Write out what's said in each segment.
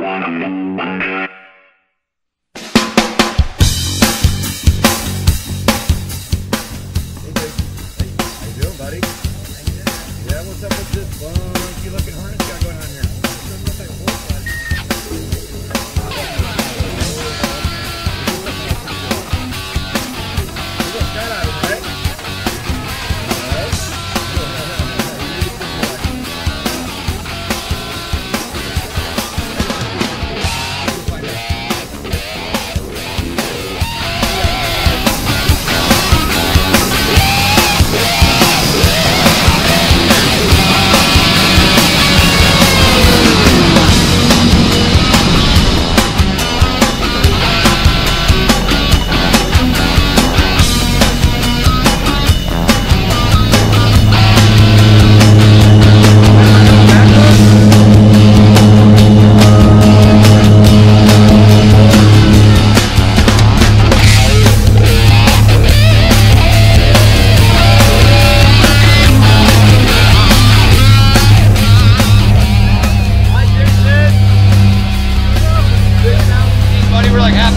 Yeah, what's up with this funky looking harness you got going on here?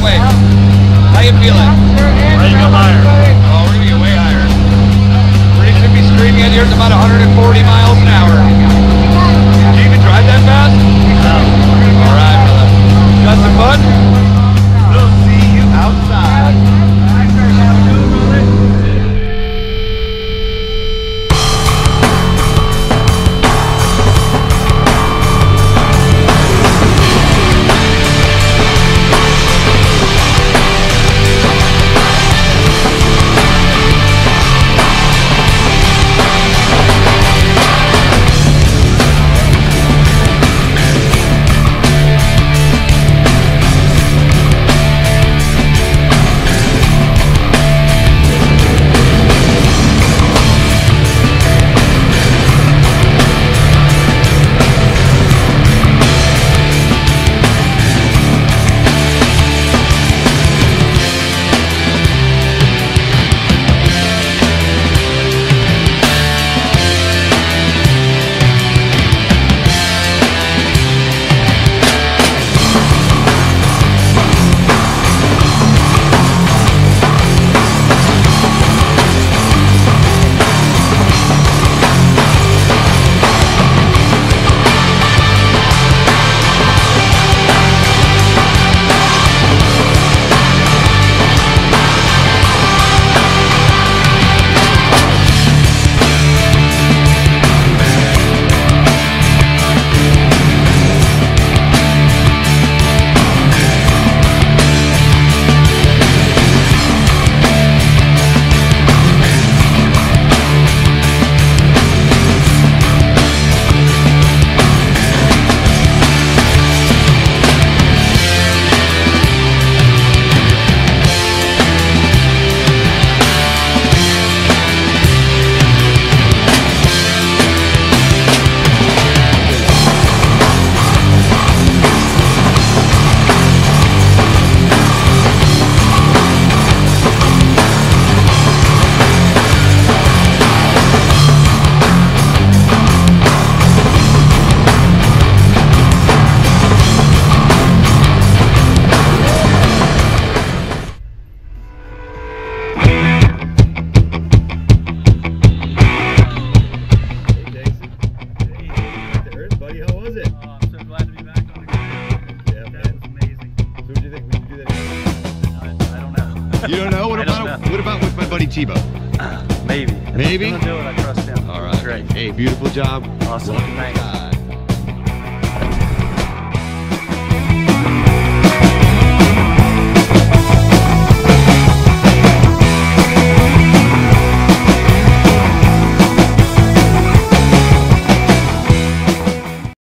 Like. How you feeling? Ready to go higher. Oh, we're gonna get way higher. We're gonna be streaming in here at about 140 miles an hour. Do you even drive that fast? No. All right, brother. Got some fun? You don't know? What I about know. what about with my buddy Tebow? Uh, maybe. If Maybe? He's gonna do it. I trust him. All right. Great. Hey, beautiful job. Awesome. Welcome Thanks. back.